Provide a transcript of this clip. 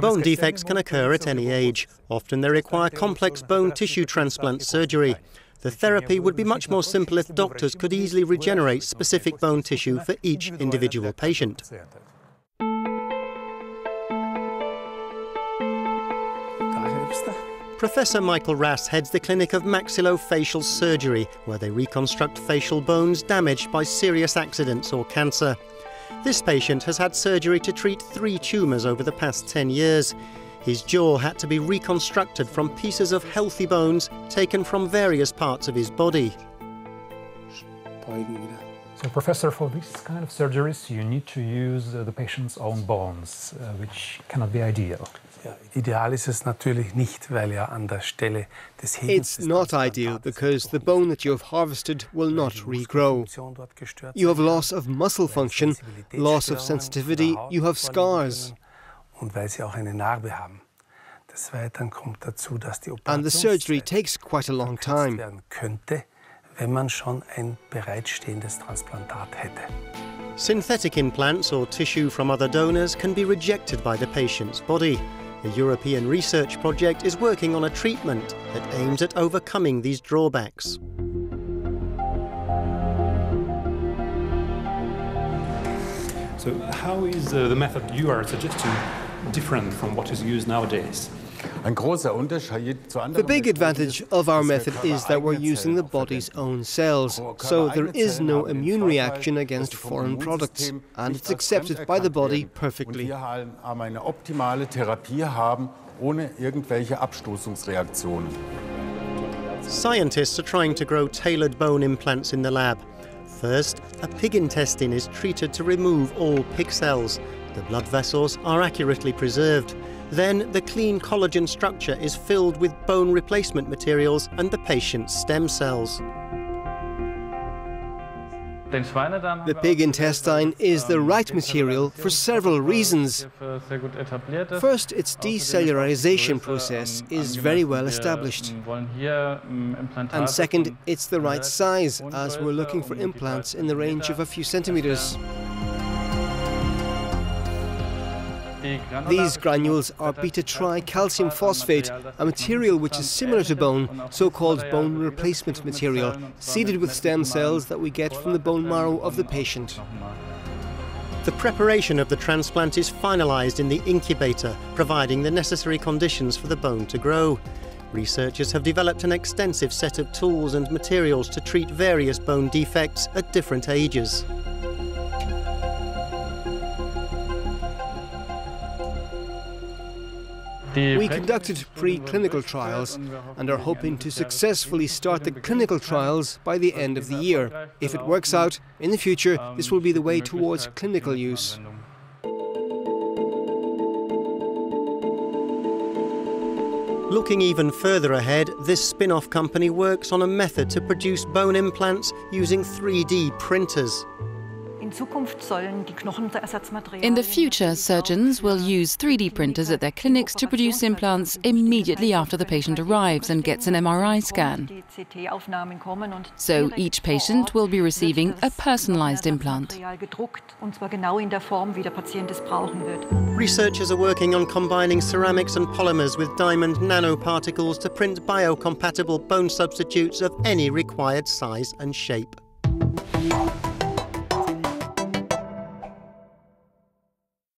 Bone defects can occur at any age. Often they require complex bone tissue transplant surgery. The therapy would be much more simple if doctors could easily regenerate specific bone tissue for each individual patient. Professor Michael Rasse heads the clinic of maxillofacial surgery, where they reconstruct facial bones damaged by serious accidents or cancer. This patient has had surgery to treat three tumours over the past 10 years. His jaw had to be reconstructed from pieces of healthy bones taken from various parts of his body. So, Professor, for these kind of surgeries, you need to use uh, the patient's own bones, uh, which cannot be ideal. It's not ideal because the bone that you have harvested will not regrow. You have loss of muscle function, loss of sensitivity, you have scars. And the surgery takes quite a long time. Synthetic implants or tissue from other donors can be rejected by the patient's body. A European research project is working on a treatment that aims at overcoming these drawbacks. So how is uh, the method you are suggesting different from what is used nowadays? The big advantage of our method is that we're using the body's own cells, so there is no immune reaction against foreign products, and it's accepted by the body perfectly. Scientists are trying to grow tailored bone implants in the lab. First, a pig intestine is treated to remove all pig cells. The blood vessels are accurately preserved. Then the clean collagen structure is filled with bone replacement materials and the patient's stem cells. The pig intestine is the right material for several reasons. First, its decellularization process is very well established. And second, it's the right size, as we're looking for implants in the range of a few centimeters. These granules are beta-tricalcium phosphate, a material which is similar to bone, so-called bone replacement material, seeded with stem cells that we get from the bone marrow of the patient. The preparation of the transplant is finalized in the incubator, providing the necessary conditions for the bone to grow. Researchers have developed an extensive set of tools and materials to treat various bone defects at different ages. We conducted preclinical trials and are hoping to successfully start the clinical trials by the end of the year. If it works out, in the future, this will be the way towards clinical use. Looking even further ahead, this spin-off company works on a method to produce bone implants using 3D printers. In the future, surgeons will use 3D printers at their clinics to produce implants immediately after the patient arrives and gets an MRI scan. So each patient will be receiving a personalized implant. Researchers are working on combining ceramics and polymers with diamond nanoparticles to print biocompatible bone substitutes of any required size and shape.